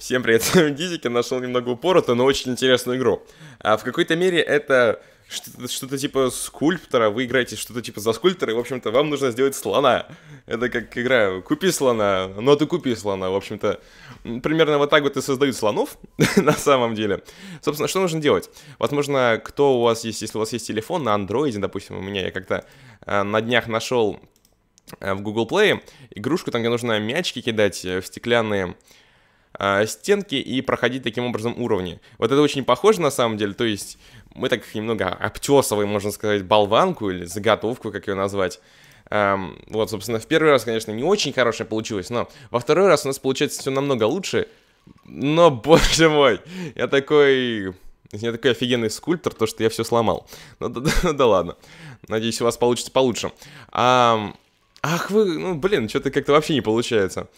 Всем привет, с вами Дизики, нашел немного упорото, но очень интересную игру. А в какой-то мере это что-то, что типа скульптора, вы играете что-то типа за скульптора, и, в общем-то, вам нужно сделать слона. Это как игра «Купи слона», а ты купи слона, в общем-то. Примерно вот так вот и создают слонов, на самом деле. Собственно, что нужно делать? Возможно, кто у вас есть, если у вас есть телефон на андроиде, допустим, у меня, я как-то э, на днях нашел э, в Google Play игрушку, там, где нужно мячики кидать в стеклянные э, стенки и проходить таким образом уровни. Вот это очень похоже на самом деле, то есть мы так немного обтесываем, можно сказать, болванку или заготовку, как ее назвать. Эм, вот, собственно, в первый раз, конечно, не очень хорошее получилось, но во второй раз у нас получается все намного лучше. Но, боже мой, я такой... Я такой офигенный скульптор, то, что я все сломал. Ну да, да, да ладно. Надеюсь, у вас получится получше. А, ах вы, ну блин, что-то как-то вообще не получается.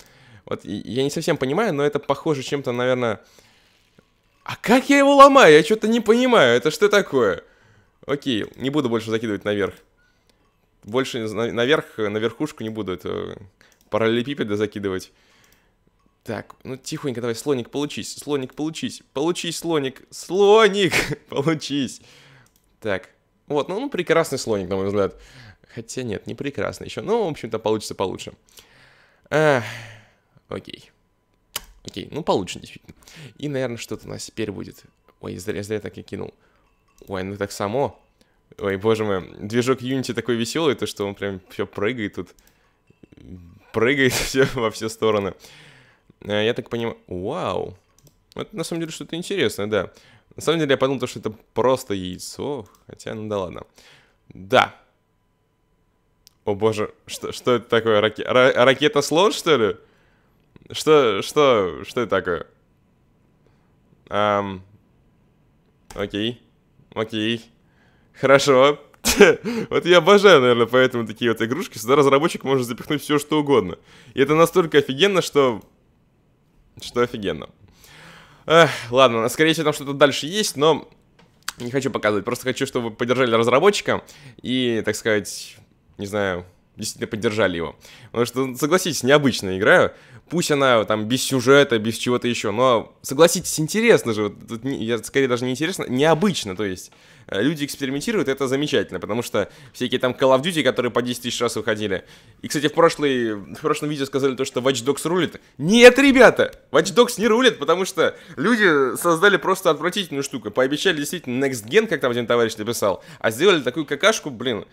Вот я не совсем понимаю, но это похоже чем-то, наверное... А как я его ломаю? Я что-то не понимаю. Это что такое? Окей, не буду больше закидывать наверх. Больше наверх, на верхушку не буду это параллелепипеды закидывать. Так, ну тихонько давай, слоник, получись, слоник, получись, получись, слоник, слоник, получись. Так, вот, ну, ну прекрасный слоник, на мой взгляд. Хотя нет, не прекрасный еще, но, в общем-то, получится получше. Эх. Окей. Окей, ну получше, действительно. И, наверное, что-то у нас теперь будет. Ой, зря, зря так я кинул. Ой, ну так само. Ой, боже мой, движок Unity такой веселый, то что он прям все прыгает тут. Прыгает все во все стороны. А, я так понимаю... Вау. Это на самом деле что-то интересное, да. На самом деле я подумал, что это просто яйцо. Хотя, ну да ладно. Да. О боже, что, что это такое? Раке... Ракета-слон, что ли? Что, что, что это такое? Um, окей, окей, хорошо. вот я обожаю, наверное, поэтому такие вот игрушки. Сюда разработчик может запихнуть все, что угодно. И это настолько офигенно, что... Что офигенно. Эх, ладно, скорее всего, там что-то дальше есть, но не хочу показывать. Просто хочу, чтобы вы поддержали разработчика и, так сказать, не знаю, действительно поддержали его. Потому что, согласитесь, необычная игра. Пусть она там без сюжета, без чего-то еще, но согласитесь, интересно же. Вот, тут не, я скорее даже не интересно, необычно, то есть. Э, люди экспериментируют, это замечательно, потому что всякие там Call of Duty, которые по 10 тысяч раз выходили. И, кстати, в, прошлый, в прошлом видео сказали то, что Watch Dogs рулит. Нет, ребята! Watch Dogs не рулит, потому что люди создали просто отвратительную штуку. Пообещали действительно Next Gen, как там один товарищ написал, а сделали такую какашку, блин,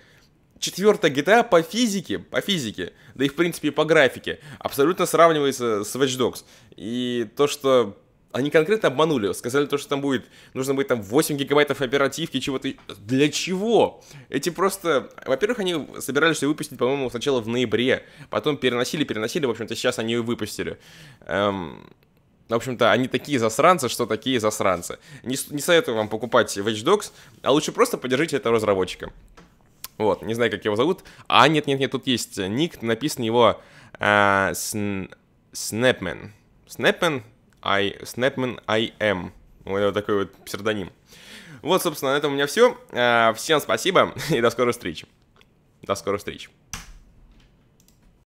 четвертая GTA по физике, по физике, да и в принципе по графике, абсолютно сравнивается с Watch Dogs. И то, что они конкретно обманули, сказали то, что там будет, нужно будет там 8 гигабайтов оперативки, чего-то. Для чего? Эти просто... Во-первых, они собирались выпустить, по-моему, сначала в ноябре, потом переносили, переносили, в общем-то, сейчас они ее выпустили. Эм... В общем-то, они такие засранцы, что такие засранцы. Не, не советую вам покупать Watch Dogs, а лучше просто поддержите этого разработчика. Вот, не знаю, как его зовут. А, нет-нет-нет, тут есть ник, написан его э, Snapman. Snapman, I, Snapman I am. Вот такой вот псевдоним. Вот, собственно, на этом у меня все. Э, всем спасибо и до скорой встречи. До скорой встречи.